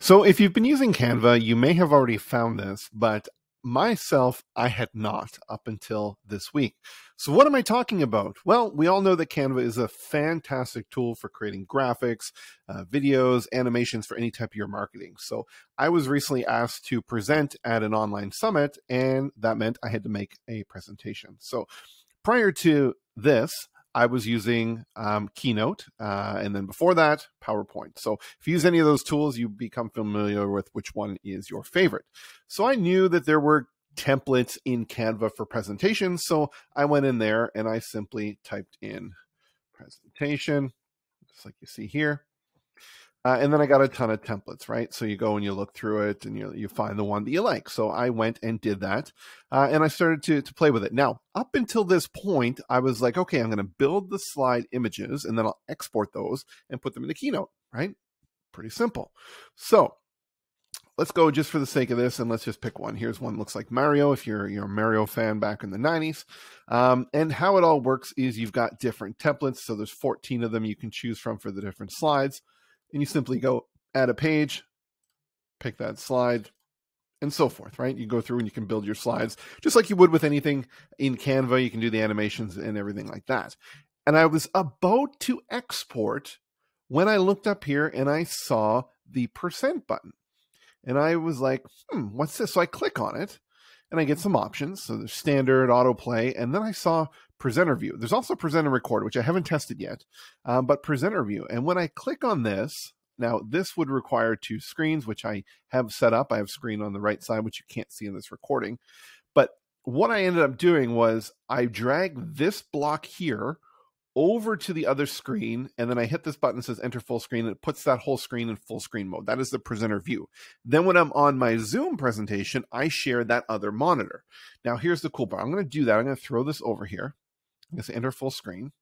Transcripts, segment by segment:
So, if you've been using Canva, you may have already found this, but myself, I had not up until this week. So, what am I talking about? Well, we all know that Canva is a fantastic tool for creating graphics, uh, videos, animations for any type of your marketing. So, I was recently asked to present at an online summit, and that meant I had to make a presentation. So, prior to this, I was using um, Keynote, uh, and then before that, PowerPoint. So if you use any of those tools, you become familiar with which one is your favorite. So I knew that there were templates in Canva for presentations, so I went in there and I simply typed in presentation, just like you see here. Uh, and then I got a ton of templates, right? So you go and you look through it and you, you find the one that you like. So I went and did that. Uh, and I started to, to play with it. Now, up until this point, I was like, okay, I'm going to build the slide images and then I'll export those and put them in the keynote, right? Pretty simple. So let's go just for the sake of this and let's just pick one. Here's one looks like Mario if you're you're a Mario fan back in the 90s. Um, and how it all works is you've got different templates. So there's 14 of them you can choose from for the different slides and you simply go add a page, pick that slide, and so forth, right? You go through and you can build your slides just like you would with anything in Canva. You can do the animations and everything like that. And I was about to export when I looked up here and I saw the present button. And I was like, hmm, what's this? So I click on it and I get some options. So there's standard, autoplay, and then I saw presenter view. There's also presenter record, which I haven't tested yet, um, but presenter view. And when I click on this, now this would require two screens, which I have set up. I have screen on the right side, which you can't see in this recording. But what I ended up doing was I drag this block here over to the other screen, and then I hit this button that says enter full screen, and it puts that whole screen in full screen mode. That is the presenter view. Then when I'm on my Zoom presentation, I share that other monitor. Now here's the cool part. I'm going to do that. I'm going to throw this over here. Say enter full screen.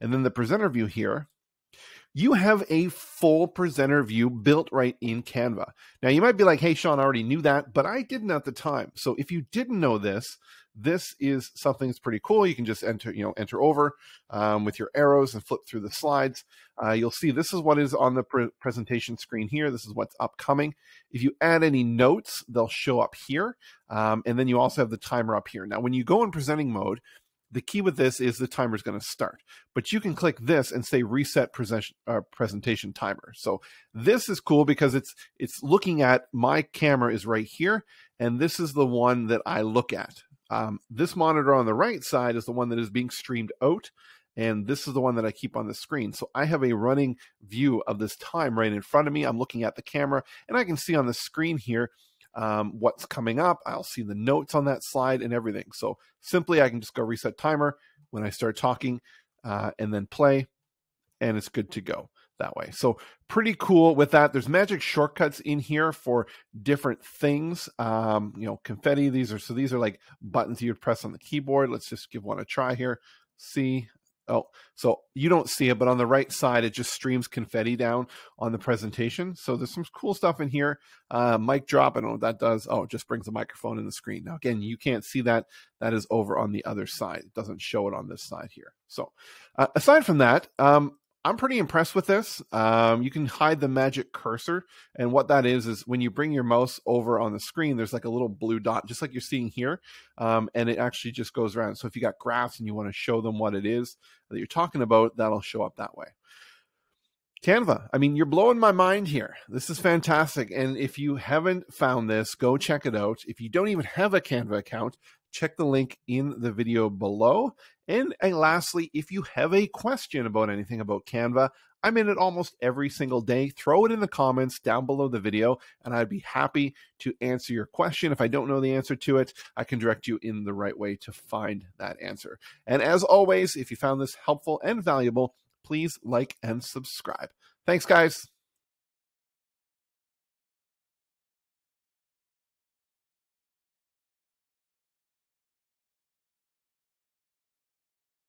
And then the presenter view here, you have a full presenter view built right in Canva. Now, you might be like, hey, Shaun, I already knew that, but I didn't at the time. So if you didn't know this, this is something that's pretty cool. You can just enter, you know, enter over um, with your arrows and flip through the slides. Uh, you'll see this is what is on the pre- presentation screen here. This is what's upcoming. If you add any notes, they'll show up here. Um, and then you also have the timer up here. Now, when you go in presenting mode, the key with this is the timer is going to start, but you can click this and say reset present, uh, presentation timer. So this is cool because it's it's looking at my camera is right here, and this is the one that I look at. Um, this monitor on the right side is the one that is being streamed out, and this is the one that I keep on the screen. So I have a running view of this time right in front of me. I'm looking at the camera, and I can see on the screen here um, what's coming up. I'll see the notes on that slide and everything. So simply, I can just go reset timer when I start talking uh, and then play, and it's good to go that way. So pretty cool with that. There's magic shortcuts in here for different things. Um, you know, confetti. These are so these are like buttons you would press on the keyboard. Let's just give one a try here. See, Oh, so you don't see it, but on the right side, it just streams confetti down on the presentation. So there's some cool stuff in here. Uh, mic drop, I don't know what that does. Oh, it just brings the microphone in the screen. Now, again, you can't see that. That is over on the other side. It doesn't show it on this side here. So uh, aside from that, um, I'm pretty impressed with this. Um, you can hide the magic cursor, and what that is is when you bring your mouse over on the screen, there's like a little blue dot, just like you're seeing here, um, and it actually just goes around. So if you got graphs and you want to show them what it is that you're talking about, that'll show up that way. Canva. I mean, you're blowing my mind here. This is fantastic. And if you haven't found this, go check it out. If you don't even have a Canva account, check the link in the video below. And, and lastly, if you have a question about anything about Canva, I'm in it almost every single day. Throw it in the comments down below the video, and I'd be happy to answer your question. If I don't know the answer to it, I can direct you in the right way to find that answer. And as always, if you found this helpful and valuable, please like and subscribe. Thanks, guys.